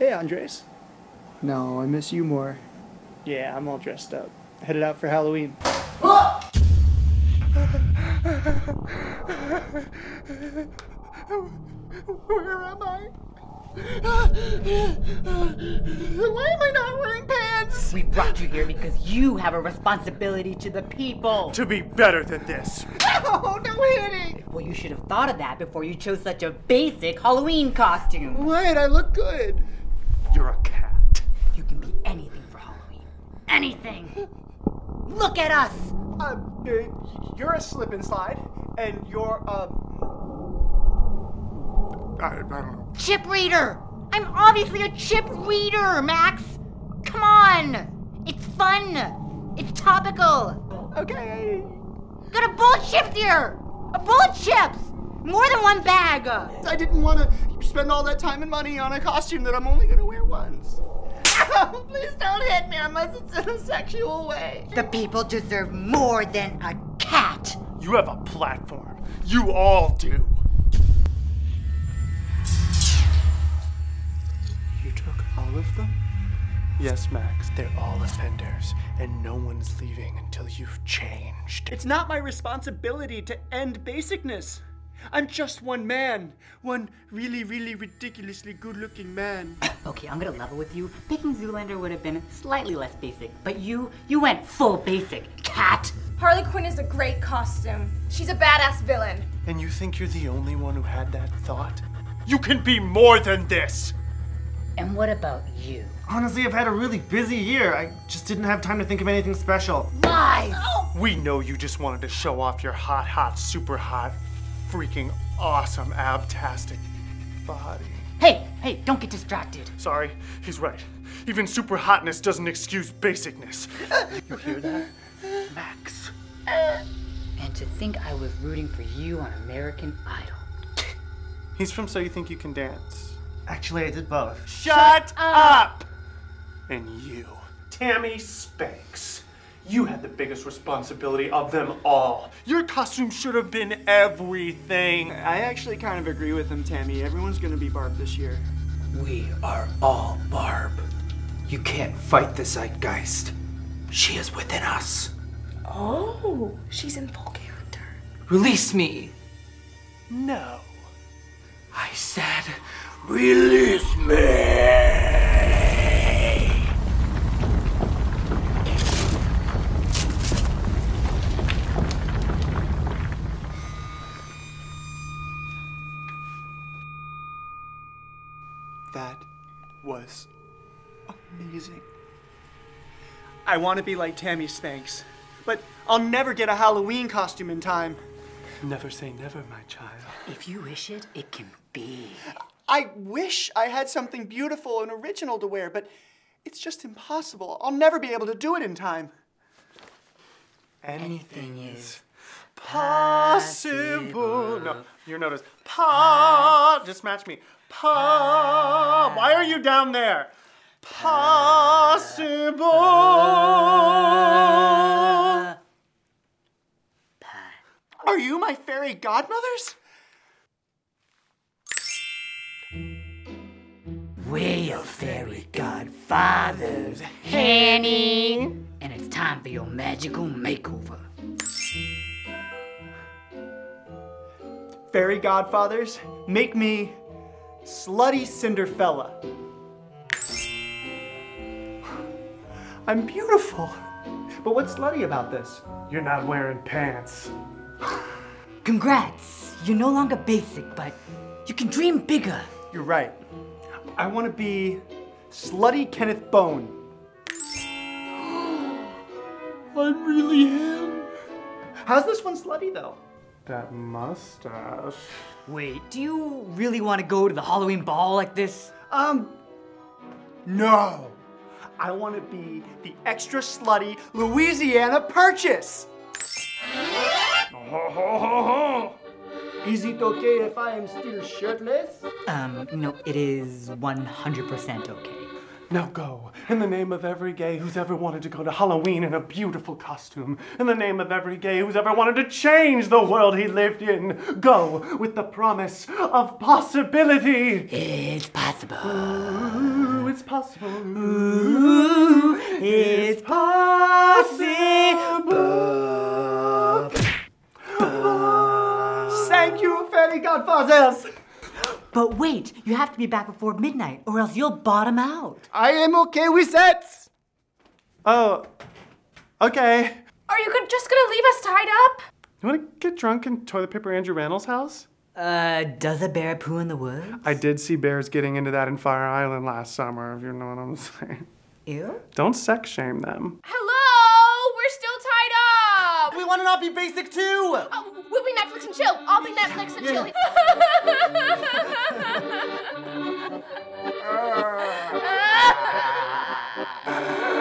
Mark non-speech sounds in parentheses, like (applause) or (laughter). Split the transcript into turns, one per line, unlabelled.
Hey, Andres.
No, I miss you more.
Yeah, I'm all dressed up. Headed out for Halloween.
Where am I? Why am I not wearing pants?
We brought you here because you have a responsibility to the people.
To be better than this.
Oh, no hitting!
Well, you should have thought of that before you chose such a basic Halloween costume.
What? I look good.
A cat.
You can be anything for Halloween. Anything. Look at us.
Uh, uh, you're a slip and slide, and you're, uh,
I, I don't know.
Chip reader. I'm obviously a chip reader, Max. Come on. It's fun. It's topical.
okay.
Got a bowl chip here. A of chips. More than one bag.
I didn't want to spend all that time and money on a costume that I'm only gonna wear once. (laughs) Please don't hit me unless it's in a sexual way.
The people deserve more than a cat.
You have a platform. You all do. You took all of them? Yes, Max. They're all offenders, and no one's leaving until you've changed. It's not my responsibility to end basicness. I'm just one man. One really, really ridiculously good looking man. (coughs)
Okay, I'm gonna level with you. Picking Zoolander would have been slightly less basic, but you, you went full basic. Cat.
Harley Quinn is a great costume. She's a badass villain.
And you think you're the only one who had that thought? You can be more than this!
And what about you?
Honestly, I've had a really busy year. I just didn't have time to think of anything special.
Lies!
We know you just wanted to show off your hot, hot, super hot, freaking awesome, abtastic body.
Hey, hey, don't get distracted.
Sorry, he's right. Even super hotness doesn't excuse basicness. You hear that? Max.
And to think I was rooting for you on American Idol.
He's from So You Think You Can Dance.
Actually, I did both.
Shut up! And you, Tammy Spenks. You had the biggest responsibility of them all. Your costume should have been everything.
I actually kind of agree with him, Tammy. Everyone's gonna be Barb this year.
We are all Barb. You can't fight the zeitgeist. She is within us.
Oh, she's in full character.
Release me.
No.
I said, release me.
Was amazing. I want to be like Tammy Spenks, but I'll never get a Halloween costume in time. Never say never, my child.
If you wish it, it can be.
I wish I had something beautiful and original to wear, but it's just impossible. I'll never be able to do it in time.
Anything is
Possible. No, your note is pa. Just match me. Pa. Why are you down there? Possible. Are you my fairy godmothers?
We are fairy godfathers, Hanny. And it's time for your magical makeover.
Fairy godfathers, make me slutty Cinderfella. I'm beautiful. But what's slutty about this?
You're not wearing pants.
Congrats! You're no longer basic, but you can dream bigger.
You're right. I want to be slutty Kenneth Bone. (gasps) I'm really him. How's this one slutty though?
That mustache.
Wait, do you really want to go to the Halloween ball like this?
Um, no. I want to be the extra slutty Louisiana Purchase. (laughs) Is it okay if I am still shirtless?
Um, no, it is 100% okay.
Now go, in the name of every gay who's ever wanted to go to Halloween in a beautiful costume, in the name of every gay who's ever wanted to change the world he lived in. Go with the promise of possibility.
It's possible.
Ooh, it's possible. Ooh, it's possible. Thank you, fairy godfathers.
But wait, you have to be back before midnight, or else you'll bottom out.
I am okay with that. Oh, okay.
Are you just gonna leave us tied up?
You want to get drunk in toilet paper Andrew Randall's house?
Uh, does a bear poo in the woods?
I did see bears getting into that in Fire Island last summer, if you know what I'm (laughs) saying.
Ew.
Don't sex shame them.
Hello,
want to not be basic too.
Oh, we'll be Netflix and chill. I'll be Netflix and chill. Yeah. (laughs) (laughs) (laughs)